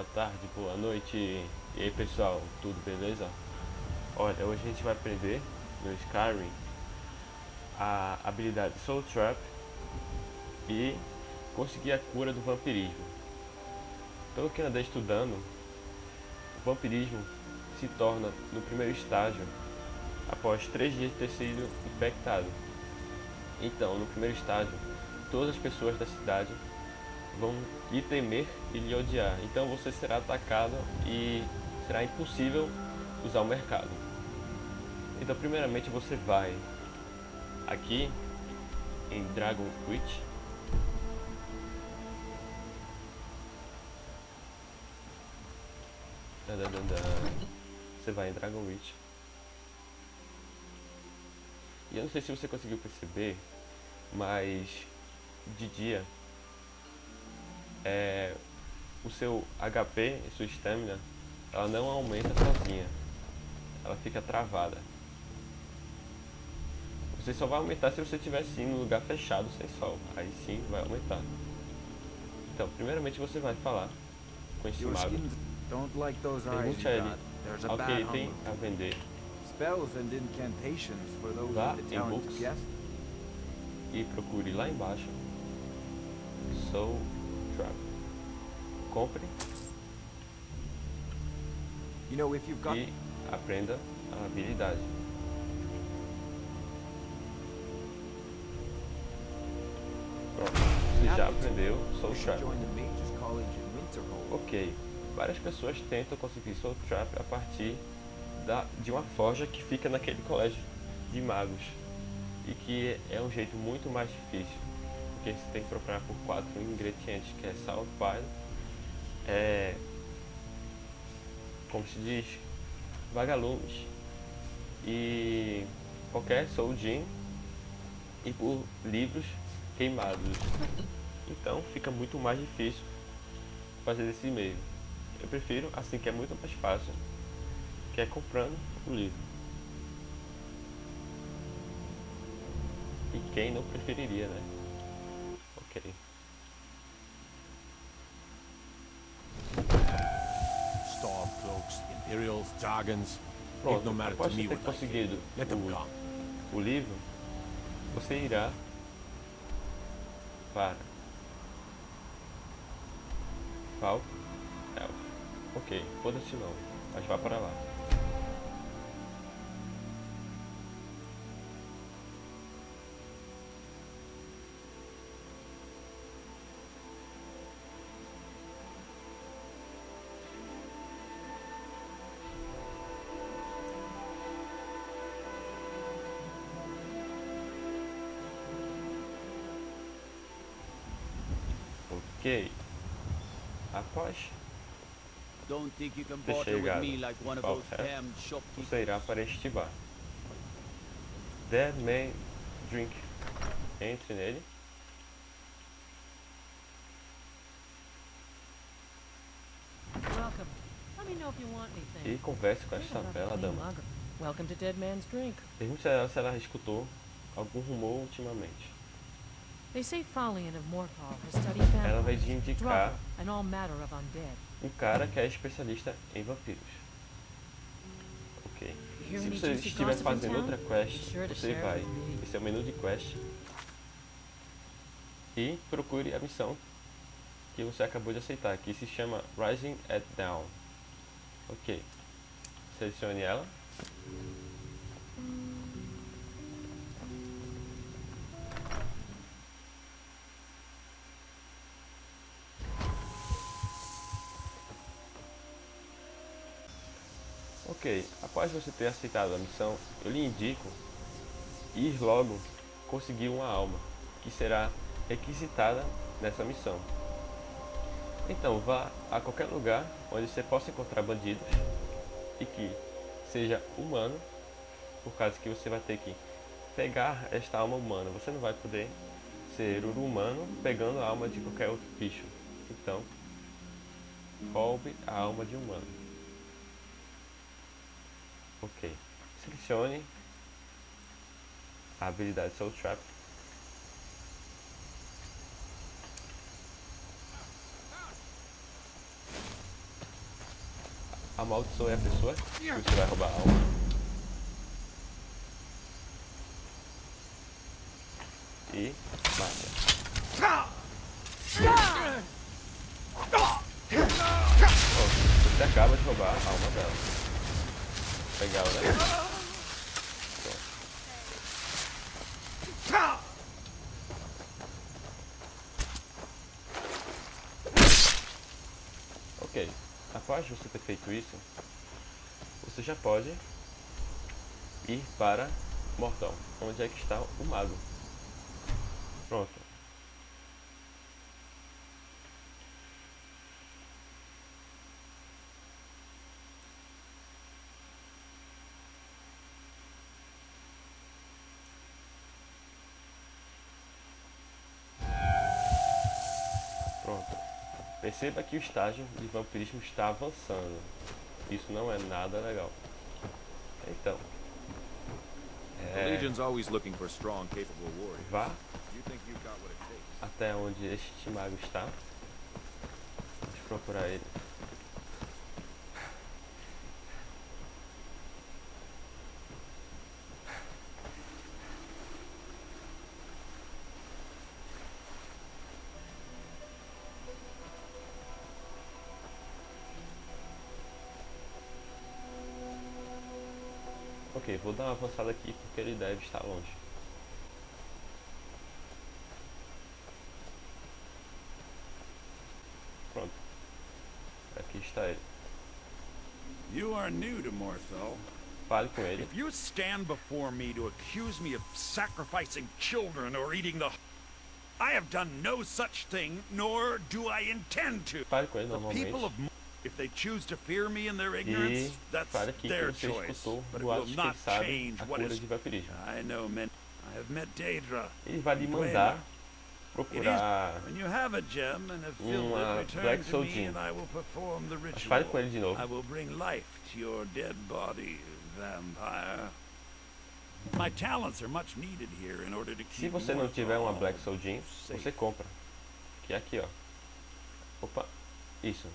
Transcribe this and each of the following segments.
boa tarde, boa noite. E aí pessoal, tudo beleza? Olha, hoje a gente vai aprender no Skyrim a habilidade Soul Trap e conseguir a cura do vampirismo. Pelo que andei estudando, o vampirismo se torna no primeiro estágio após três dias de ter sido infectado. Então, no primeiro estágio, todas as pessoas da cidade vão lhe temer e lhe odiar. Então você será atacado e será impossível usar o mercado. Então primeiramente você vai aqui em Dragon Witch. Você vai em Dragon Witch. E eu não sei se você conseguiu perceber, mas de dia é, o seu HP e sua estamina ela não aumenta sozinha. Ela fica travada. Você só vai aumentar se você estiver sim no lugar fechado sem sol. Aí sim vai aumentar. Então, primeiramente você vai falar com esse mago. Pergunte a ele ao que ele tem a vender. Vá em books e procure lá embaixo Soul Trap. Compre You know, if you've got... e aprenda a habilidade. Pronto, você já aprendeu Soul Trap. Ok, várias pessoas tentam conseguir Soul Trap a partir da, de uma forja que fica naquele colégio de magos e que é um jeito muito mais difícil porque você tem que procurar por quatro ingredientes que é sal, palha, é, como se diz, vagalumes e qualquer soldin e por livros queimados. Então fica muito mais difícil fazer desse meio. Eu prefiro assim que é muito mais fácil, que é comprando o livro. E quem não preferiria, né? Jargons. Pronto, após você ter conseguido o, o livro, você irá para Falco Elf. Ok, foda-se não, mas vá para lá. Ao those resto, damn shopkeepers. você irá para este bar. Dead Man Drink. Entre nele. Welcome. Let me know if you want anything. E converse com esta bela dama. mugger. Welcome to Dead Man's Drink. Pergunte a ela se ela escutou algum rumor ultimamente. They say Falian of has studied Ela vai te indicar um cara que é especialista em vampiros. Ok. Se você estiver fazendo outra quest, você vai. Esse é o menu de quest. E procure a missão que você acabou de aceitar, que se chama Rising at Dawn. Ok. Selecione ela. Após você ter aceitado a missão, eu lhe indico ir logo conseguir uma alma, que será requisitada nessa missão. Então vá a qualquer lugar onde você possa encontrar bandidos e que seja humano, por causa que você vai ter que pegar esta alma humana. Você não vai poder ser um humano pegando a alma de qualquer outro bicho. Então, roube a alma de humano. Ok. Selecione a habilidade Soul Trap. amaldiçoe a pessoa que você vai roubar a alma. E mata. Você acaba de roubar a alma dela. Legal, né? Ok, após você ter feito isso, você já pode ir para Mortal, onde é que está o mago. Pronto. Perceba que o estágio de vampirismo está avançando. Isso não é nada legal. Então. É, vá até onde este mago está. Vamos procurar ele. Ok, vou dar uma avançada aqui porque ele deve estar longe. Pronto. Aqui está ele. You are new to Morthal. Fale com ele. If you stand before me to accuse me of sacrificing children or eating the. I have done no such thing, nor do I intend to. Fale com ele normalmente. If they choose to fear me in their ignorance, that's their choice. But it will not change what is. I know men. I have met Daedra. Ele vai lhe mandar procurar. Uma Black Soul Gem. I Mas fale com ele de I novo. will bring life to your dead body, vampire. My talents are much needed here in order to Se keep você não tiver uma Black Soul Gem, você compra. Que é aqui, ó. Opa, isso.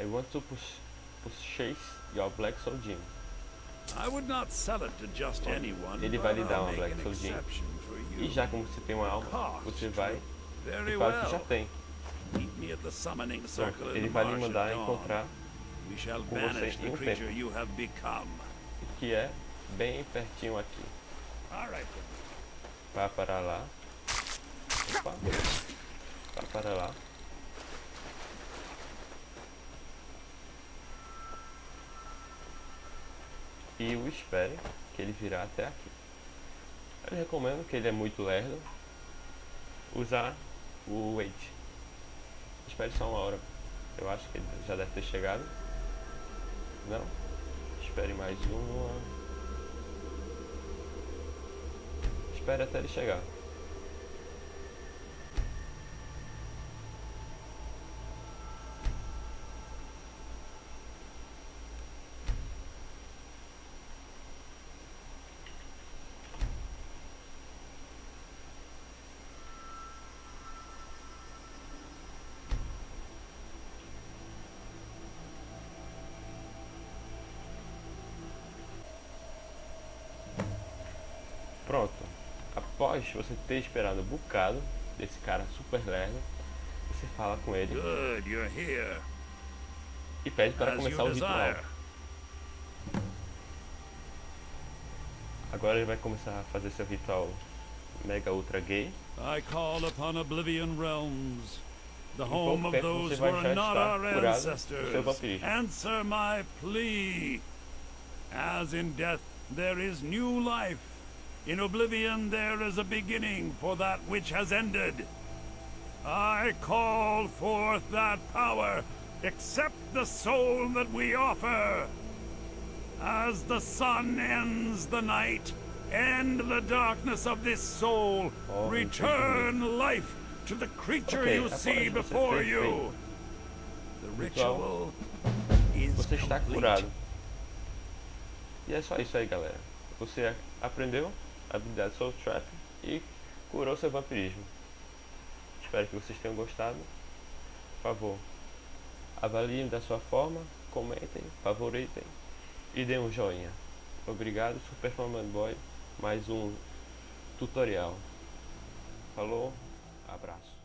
I want to push, purchase your Black Soul Gem. I would not sell it to just anyone, Ele vai lhe dar uma Black Soul Gem. E já como você tem uma alma, você vai. E claro que já tem. In ele vai lhe mandar encontrar com você em um tempo. que é bem pertinho aqui. Vá para lá. Opa. Vá para lá. E o espere que ele virá até aqui. Eu recomendo que ele é muito lerdo. Usar o wait. Espere só uma hora. Eu acho que ele já deve ter chegado. Não? Espere mais uma. Espere até ele chegar. Pronto. Após você ter esperado um bocado desse cara super lerdo, você fala com ele Good, you're here. e pede para As começar o ritual. Agora ele vai começar a fazer seu ritual mega ultra gay. I call upon Oblivion Realms, the home of those who are not our ancestors. Answer my plea. As in death there is new life, in oblivion there is a beginning for that which has ended. I call forth that power. Accept the soul that we offer. As the sun ends the night, end the darkness of this soul. Oh, Return life to the creature Ok, you see before you. The Ritual. is Você está complete. curado. E é só isso aí, galera. Você aprendeu habilidade Soul Trap e curou seu vampirismo. Espero que vocês tenham gostado. Por favor, Avaliem da sua forma, comentem, favoritem e dêem um joinha. Obrigado, Super Boy. Mais um tutorial. Falou, abraço.